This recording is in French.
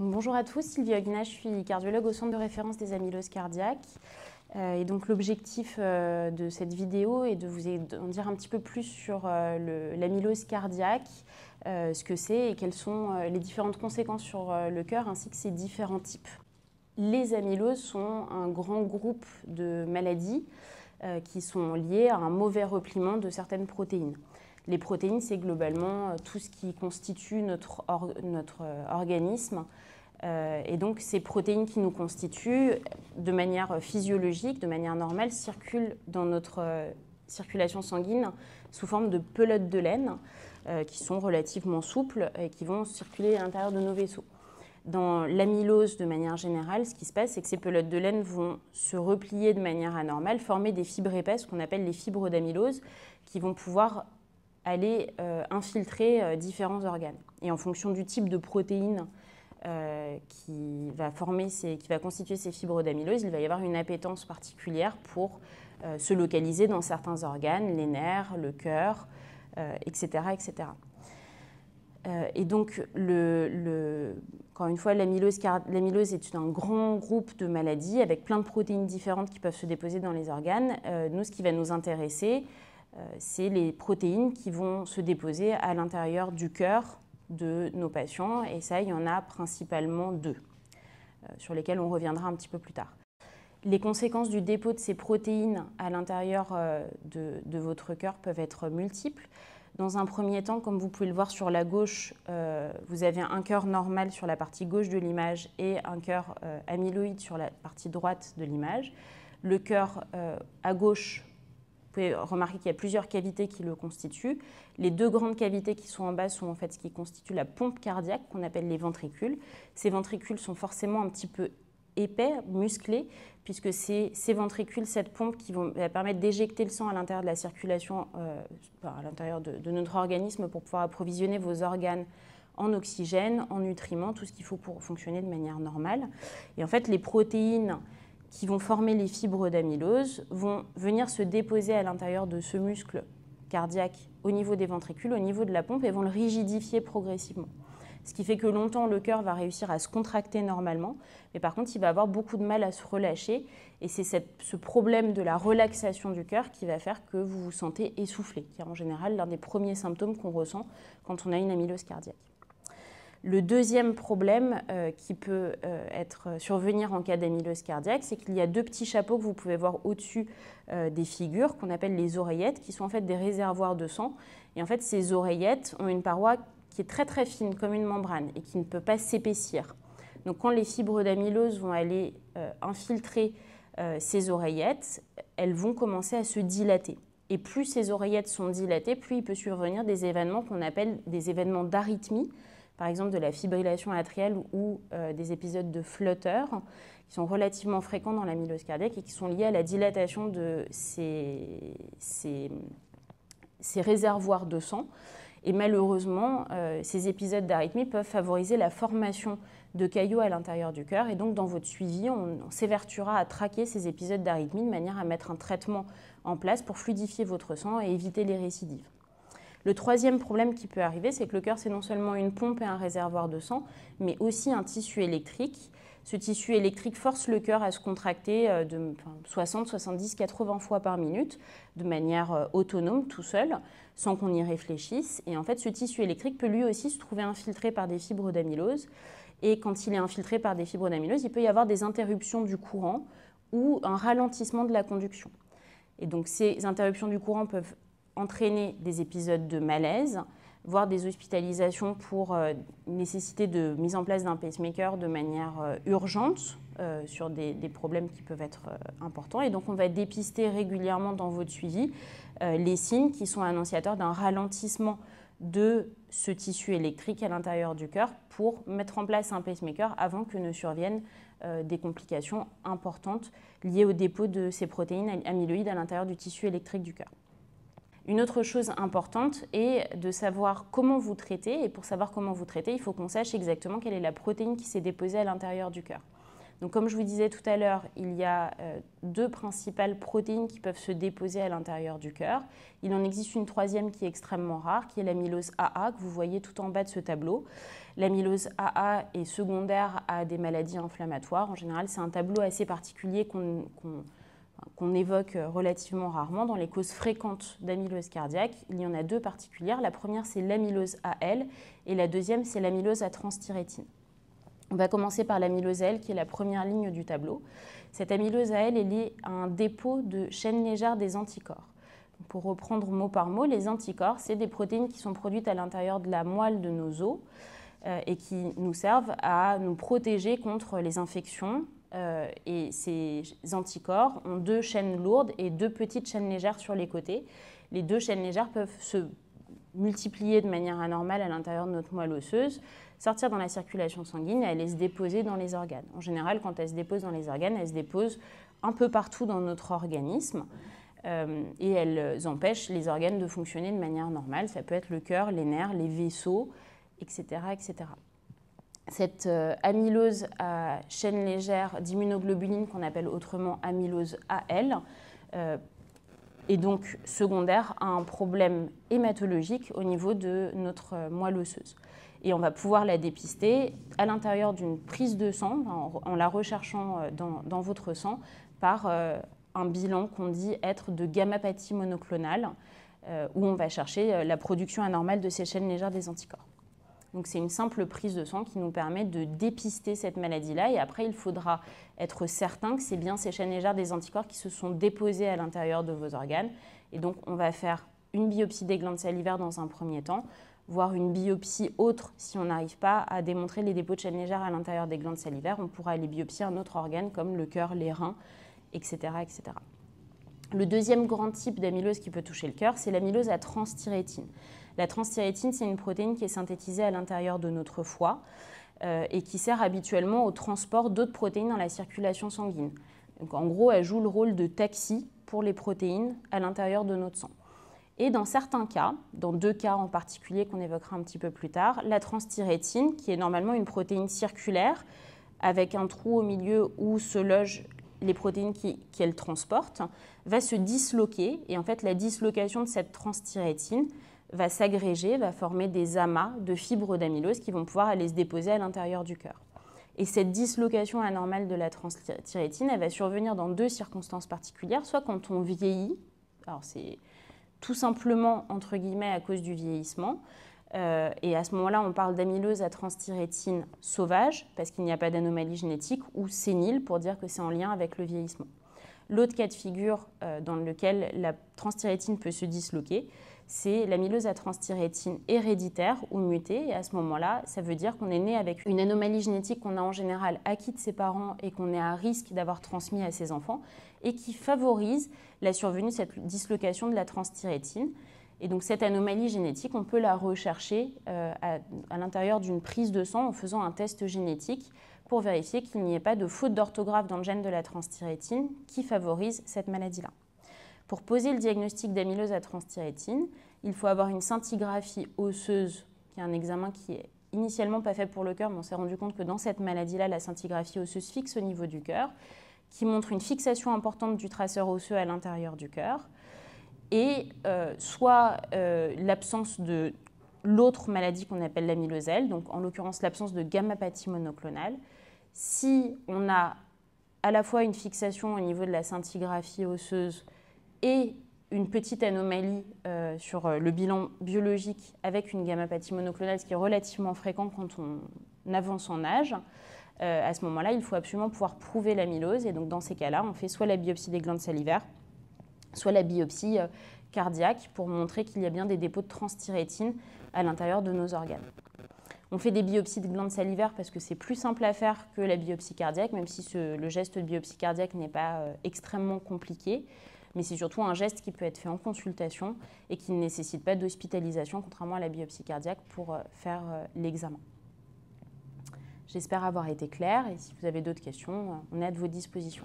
bonjour à tous, Sylvie Aguina, je suis cardiologue au centre de référence des amyloses cardiaques. Euh, et donc l'objectif euh, de cette vidéo est de vous en dire un petit peu plus sur euh, l'amylose cardiaque, ce que c'est et quelles sont les différentes conséquences sur le cœur ainsi que ses différents types. Les amyloses sont un grand groupe de maladies qui sont liées à un mauvais repliement de certaines protéines. Les protéines, c'est globalement euh, tout ce qui constitue notre, euh, organisme. Euh, et donc, ces protéines qui nous constituent, de manière physiologique, de manière normale, circulent dans notre circulation sanguine sous forme de pelotes de laine qui sont relativement souples et qui vont circuler à l'intérieur de nos vaisseaux. Dans l'amylose, de manière générale, ce qui se passe, c'est que ces pelotes de laine vont se replier de manière anormale, former des fibres épaisses qu'on appelle les fibres d'amylose, qui vont pouvoir aller euh, infiltrer euh, différents organes. Et en fonction du type de protéine euh, qui, va former qui va constituer ces fibres d'amylose, il va y avoir une appétence particulière pour se localiser dans certains organes, les nerfs, le cœur, etc. etc. et donc, encore une fois, l'amylose est un grand groupe de maladies avec plein de protéines différentes qui peuvent se déposer dans les organes. nous, ce qui va nous intéresser, c'est les protéines qui vont se déposer à l'intérieur du cœur de nos patients. Et ça, il y en a principalement deux, euh, sur lesquels on reviendra un petit peu plus tard. Les conséquences du dépôt de ces protéines à l'intérieur euh, de, votre cœur peuvent être multiples. Dans un premier temps, comme vous pouvez le voir sur la gauche, vous avez un cœur normal sur la partie gauche de l'image et un cœur amyloïde sur la partie droite de l'image. Le cœur à gauche pouvez remarquer qu'il y a plusieurs cavités qui le constituent. Les deux grandes cavités qui sont en bas sont en fait ce qui constitue la pompe cardiaque qu'on appelle les ventricules. Ces ventricules sont forcément un petit peu épais, musclés, puisque c'est ces ventricules, cette pompe qui vont permettre d'éjecter le sang à l'intérieur de la circulation, euh, à l'intérieur de, de, notre organisme pour pouvoir approvisionner vos organes en oxygène, en nutriments, tout ce qu'il faut pour fonctionner de manière normale. Et en fait, les protéines qui vont former les fibres d'amylose vont venir se déposer à l'intérieur de ce muscle cardiaque au niveau des ventricules, au niveau de la pompe, et vont le rigidifier progressivement. Ce qui fait que longtemps, le cœur va réussir à se contracter normalement, mais par contre, il va avoir beaucoup de mal à se relâcher. Et c'est ce problème de la relaxation du cœur qui va faire que vous vous sentez essoufflé, qui est en général l'un des premiers symptômes qu'on ressent quand on a une amylose cardiaque. Le deuxième problème euh, qui peut euh, être, survenir en cas d'amylose cardiaque, c'est qu'il y a deux petits chapeaux que vous pouvez voir au-dessus euh, des figures, qu'on appelle les oreillettes, qui sont en fait des réservoirs de sang. Et en fait, ces oreillettes ont une paroi qui est très très fine, comme une membrane, et qui ne peut pas s'épaissir. Donc quand les fibres d'amylose vont aller infiltrer ces oreillettes, elles vont commencer à se dilater. Et plus ces oreillettes sont dilatées, plus il peut survenir des événements qu'on appelle des événements d'arythmie par exemple de la fibrillation atriale ou euh, des épisodes de flutter, qui sont relativement fréquents dans l'amylose cardiaque et qui sont liés à la dilatation de ces, ces, réservoirs de sang. Et malheureusement, euh, ces épisodes d'arythmie peuvent favoriser la formation de caillots à l'intérieur du cœur. Et donc, dans votre suivi, on, on s'évertuera à traquer ces épisodes d'arythmie de manière à mettre un traitement en place pour fluidifier votre sang et éviter les récidives. Le troisième problème qui peut arriver, c'est que le cœur, c'est non seulement une pompe et un réservoir de sang, mais aussi un tissu électrique. Ce tissu électrique force le cœur à se contracter euh, de 60, 70, 80 fois par minute de manière euh, autonome, tout seul, sans qu'on y réfléchisse. Et en fait, ce tissu électrique peut lui aussi se trouver infiltré par des fibres d'amylose. Et quand il est infiltré par des fibres d'amylose, il peut y avoir des interruptions du courant ou un ralentissement de la conduction. Et donc ces interruptions du courant peuvent entraîner des épisodes de malaise, voire des hospitalisations pour euh, nécessiter de mise en place d'un pacemaker de manière euh, urgente euh, sur des, problèmes qui peuvent être importants. Et donc on va dépister régulièrement dans votre suivi les signes qui sont annonciateurs d'un ralentissement de ce tissu électrique à l'intérieur du cœur pour mettre en place un pacemaker avant que ne surviennent des complications importantes liées au dépôt de ces protéines amyloïdes à l'intérieur du tissu électrique du cœur. Une autre chose importante est de savoir comment vous traitez. Et pour savoir comment vous traitez, il faut qu'on sache exactement quelle est la protéine qui s'est déposée à l'intérieur du cœur. Donc, comme je vous disais tout à l'heure, il y a deux principales protéines qui peuvent se déposer à l'intérieur du cœur. Il en existe une troisième qui est extrêmement rare, qui est l'amylose AA, que vous voyez tout en bas de ce tableau. L'amylose AA est secondaire à des maladies inflammatoires. En général, c'est un tableau assez particulier qu'on évoque relativement rarement. Dans les causes fréquentes d'amylose cardiaque, il y en a deux particulières. La première, c'est l'amylose AL et la deuxième, c'est l'amylose à transthyrétine. On va commencer par l'amylose AL, qui est la première ligne du tableau. Cette amylose AL est liée à un dépôt de chaîne légère des anticorps. Pour reprendre mot par mot, les anticorps, c'est des protéines qui sont produites à l'intérieur de la moelle de nos os euh, et qui nous servent à nous protéger contre les infections. Euh, et ces anticorps ont deux chaînes lourdes et deux petites chaînes légères sur les côtés. Les deux chaînes légères peuvent se multiplier de manière anormale à l'intérieur de notre moelle osseuse, sortir dans la circulation sanguine et aller se déposer dans les organes. En général, quand elles se déposent dans les organes, elles se déposent un peu partout dans notre organisme. Euh, et elles empêchent les organes de fonctionner de manière normale. Ça peut être le cœur, les nerfs, les vaisseaux, etc. etc. Cette euh, amylose à chaîne légère d'immunoglobuline qu'on appelle autrement amylose AL euh, est donc secondaire à un problème hématologique au niveau de notre euh, moelle osseuse. Et on va pouvoir la dépister à l'intérieur d'une prise de sang, en, la recherchant dans, dans, votre sang, par un bilan qu'on dit être de gammapathie monoclonale, où on va chercher la production anormale de ces chaînes légères des anticorps. Donc c'est une simple prise de sang qui nous permet de dépister cette maladie-là. Et après, il faudra être certain que c'est bien ces chaînes légères des anticorps qui se sont déposées à l'intérieur de vos organes. Et donc on va faire une biopsie des glandes salivaires dans un premier temps, voire une biopsie autre si on n'arrive pas à démontrer les dépôts de chaînes légères à l'intérieur des glandes salivaires. On pourra aller biopsier un autre organe comme le cœur, les reins, etc. etc. Le deuxième grand type d'amylose qui peut toucher le cœur, c'est l'amylose à transthyrétine. La transthyrétine, c'est une protéine qui est synthétisée à l'intérieur de notre foie euh, et qui sert habituellement au transport d'autres protéines dans la circulation sanguine. En gros, elle joue le rôle de taxi pour les protéines à l'intérieur de notre sang. Et dans certains cas, dans deux cas en particulier qu'on évoquera un petit peu plus tard, la transthyrétine, qui est normalement une protéine circulaire avec un trou au milieu où se logent les protéines qu'elle transporte, va se disloquer. Et en fait, la dislocation de cette transthyrétine va s'agréger, va former des amas de fibres d'amylose qui vont pouvoir aller se déposer à l'intérieur du cœur. Et cette dislocation anormale de la transthyrétine, elle va survenir dans deux circonstances particulières, soit quand on vieillit, alors c'est tout simplement entre guillemets à cause du vieillissement, euh, et à ce moment-là, on parle d'amylose à transthyrétine sauvage, parce qu'il n'y a pas d'anomalie génétique, ou sénile, pour dire que c'est en lien avec le vieillissement. L'autre cas de figure euh, dans lequel la transthyrétine peut se disloquer, c'est l'amylose à transthyrétine héréditaire ou mutée. Et à ce moment-là, ça veut dire qu'on est né avec une anomalie génétique qu'on a en général acquis de ses parents et qu'on est à risque d'avoir transmis à ses enfants et qui favorise la survenue de cette dislocation de la transthyrétine. Et donc cette anomalie génétique, on peut la rechercher euh, à, l'intérieur d'une prise de sang en faisant un test génétique pour vérifier qu'il n'y ait pas de faute d'orthographe dans le gène de la transthyrétine qui favorise cette maladie-là. Pour poser le diagnostic d'amylose à transthyrétine, il faut avoir une scintigraphie osseuse, qui est un examen qui est initialement pas fait pour le cœur, mais on s'est rendu compte que dans cette maladie-là, la scintigraphie osseuse fixe au niveau du cœur, qui montre une fixation importante du traceur osseux à l'intérieur du cœur, et euh, soit euh, l'absence de l'autre maladie qu'on appelle l'amyloselle, donc en l'occurrence l'absence de gammapathie monoclonale. Si on a à la fois une fixation au niveau de la scintigraphie osseuse et une petite anomalie euh, sur le bilan biologique avec une gammapathie monoclonale, ce qui est relativement fréquent quand on avance en âge, à ce moment-là, il faut absolument pouvoir prouver l'amylose. Et donc, dans ces cas-là, on fait soit la biopsie des glandes salivaires, soit la biopsie cardiaque pour montrer qu'il y a bien des dépôts de transthyrétine à l'intérieur de nos organes. On fait des biopsies de glandes salivaires parce que c'est plus simple à faire que la biopsie cardiaque, même si le geste de biopsie cardiaque n'est pas extrêmement compliqué mais c'est surtout un geste qui peut être fait en consultation et qui ne nécessite pas d'hospitalisation, contrairement à la biopsie cardiaque, pour euh, faire euh, l'examen. J'espère avoir été claire et si vous avez d'autres questions, on est à votre disposition.